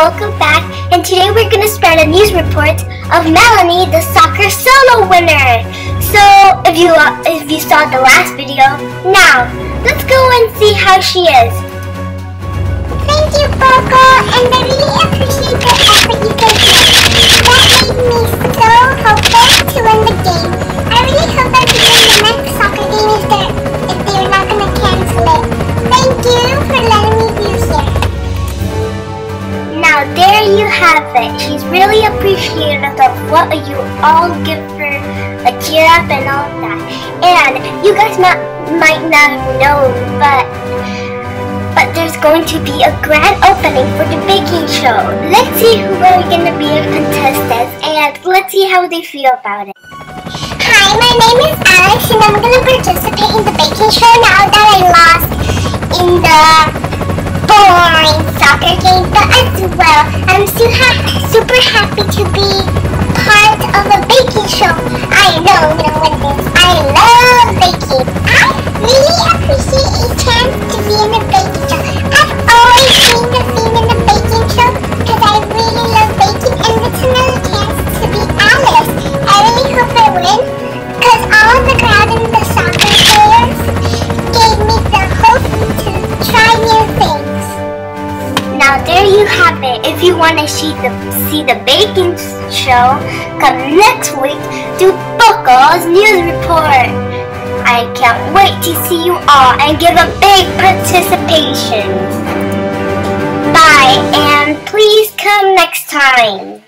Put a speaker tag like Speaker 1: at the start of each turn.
Speaker 1: welcome back. And today we're going to spread a news report of Melanie, the soccer solo winner. So if you uh, if you saw the last video, now let's go and see how she is.
Speaker 2: Thank you, Poko,
Speaker 1: Now there you have it. She's really appreciative of what you all give her, a cheer up and all that. And you guys might might not know, but but there's going to be a grand opening for the baking show. Let's see who are gonna be the contestants and let's see how they feel about it.
Speaker 2: Hi, my name is Alex, and I'm gonna participate in the baking show now that I lost in the boring soccer game. But as well, I'm super happy to be
Speaker 1: If you want to see the see the baking show, come next week to Buckle's news report. I can't wait to see you all and give a big participation. Bye and please come next time.